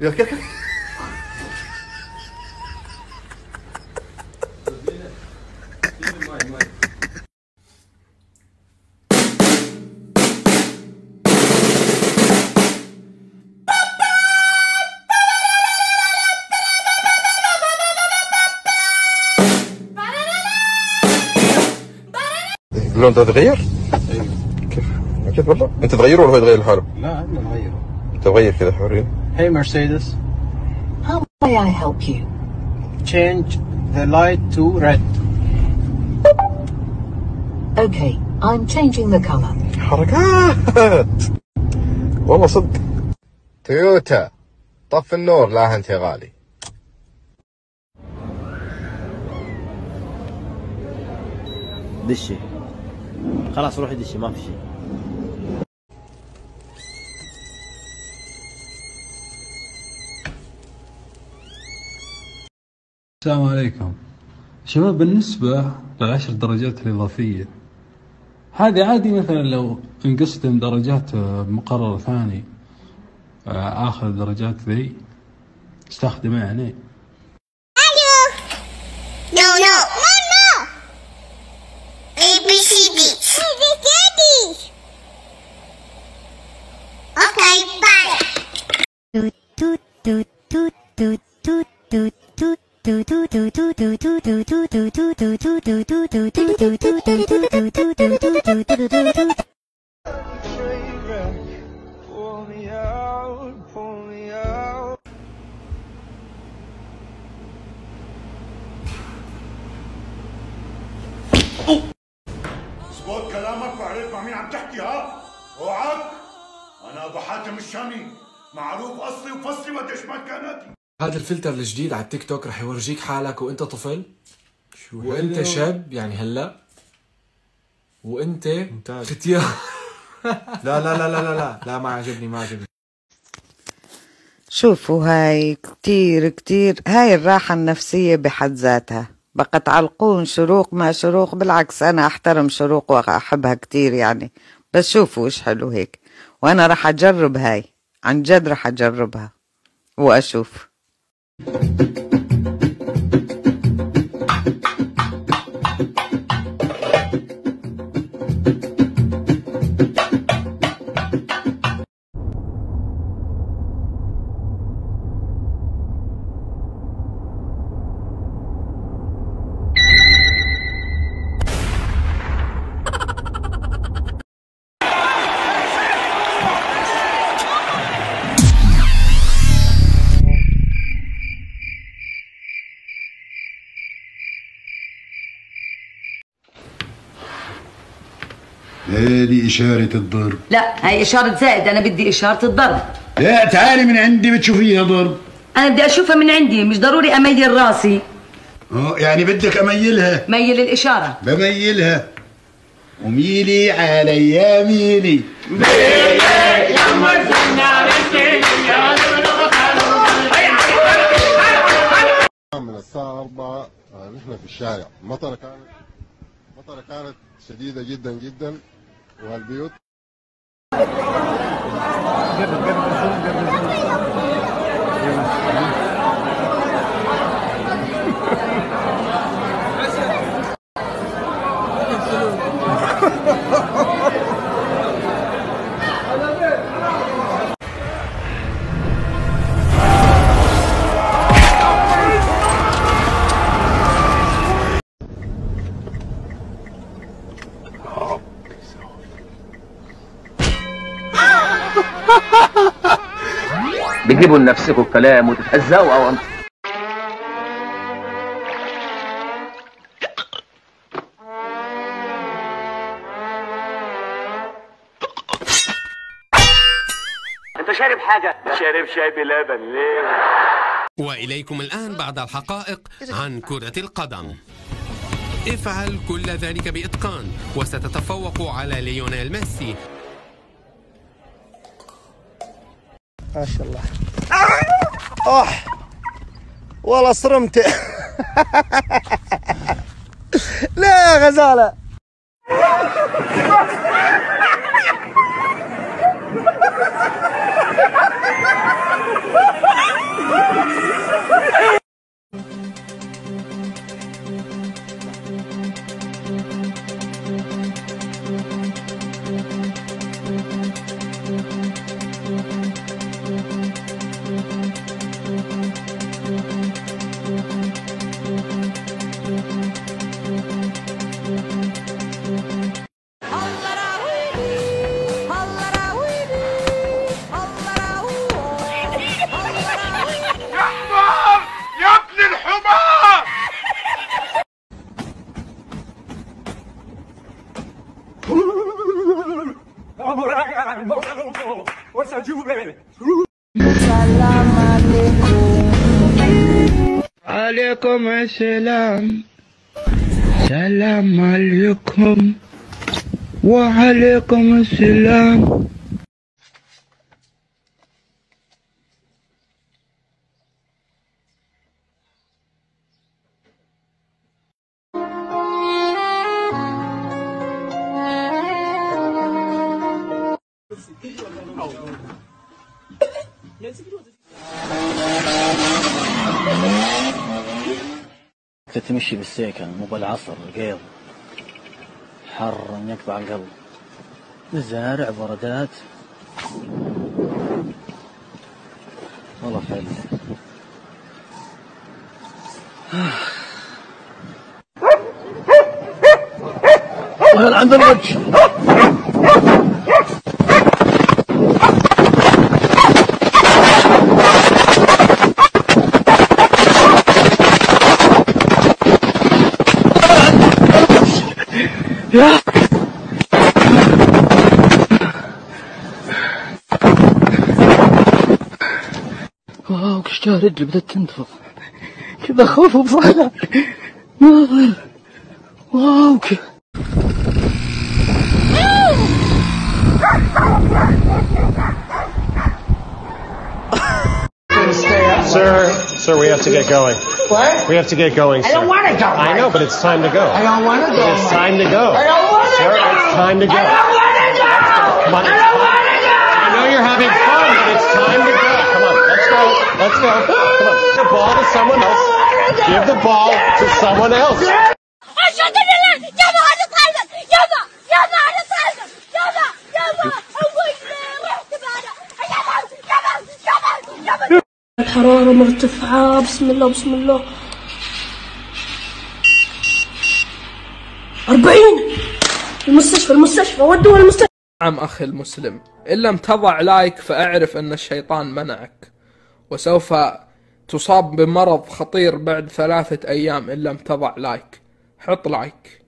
يا كده اللون تغير؟ أيوه كيف؟ أكيد والله أنت تغيره ولا هو يتغير لحاله؟ لا عندنا نغيره تغير كده حوريني Hey Mercedes How may I help you? change the light to red Okay, I'm changing the color. حركات والله صدق تويوتا طف النور لا انت يا غالي دشي خلاص روحي دشي ما في شيء السلام عليكم شباب بالنسبة للعشر درجات الإضافية هذه عادي مثلا لو انقسم درجات بمقرر ثاني آه، آخر الدرجات ذي استخدمه يعني No, no. No, no. A, B, C, D. A, اظبط كلامك وعرف مع مين عم تحكي ها؟ اوعك أنا أبو حاتم الشامي معروف أصلي وفصلي وقديش ما كانت هذا الفلتر الجديد على التيك توك رح يورجيك حالك وانت طفل. وانت شاب يعني هلا. وانت ممتاز. ختيار. لا لا لا لا لا لا. لا ما عجبني ما عجبني. شوفوا هاي كتير كتير. هاي الراحة النفسية بحد ذاتها. بقى تعلقون شروق ما شروق. بالعكس أنا أحترم شروق وأحبها كتير يعني. بس شوفوا إيش حلو هيك. وأنا رح أجرب هاي. عن جد رح أجربها. وأشوف. Thank you. هذه إشارة الضرب. لا هاي إشارة زائد. أنا بدي إشارة الضرب. لا تعالي من عندي بتشوفيها ضرب. أنا بدي أشوفها من عندي. مش ضروري أميل راسي. أه يعني بدك أميلها. ميل الإشارة. بميلها. وميلي علي ميلي. من الساعة 4 آه، نحن في الشارع. مطرة كانت مطرة كانت شديدة جدا جدا. والبيوت بتجيبوا لنفسكم الكلام وتتهزقوا أو أنت. أنت شارب حاجة؟ شارب شاي بلبن ليه؟ وإليكم الآن بعض الحقائق عن كرة القدم. افعل كل ذلك بإتقان وستتفوق على ليونيل ميسي. ما شاء الله. أح والله صرمت. لا يا غزالة. عليكم السلام. سلام عليكم. وعليكم السلام. انت تمشي بالسيكل مو بالعصر القيض. حر يقطع القلب. مزارع بردات والله فل الله يلعن واو كشتها رجلي بدأت تنتفض. كذا خوف بصراحة ما ظل واو ك... Sir, sir, we have to get going. What? We have to get going, I don't want to go. I know, but it's time to go. I don't want to go. It's time to go. I don't want to Sir, go. it's time to go. I don't want to go. Come on. I don't want to go. I know you're having fun, but it's time to go. Come on, let's go. Let's go. Come on, give the ball to someone else. Give the ball to someone else. الحرارة مرتفعة بسم الله بسم الله. أربعين. المستشفى المستشفى. ودوا المستشفى نعم أخي المسلم. إن لم تضع like فأعرف أن الشيطان منعك. وسوف تصاب بمرض خطير بعد ثلاثة أيام إن لم تضع like. حط like.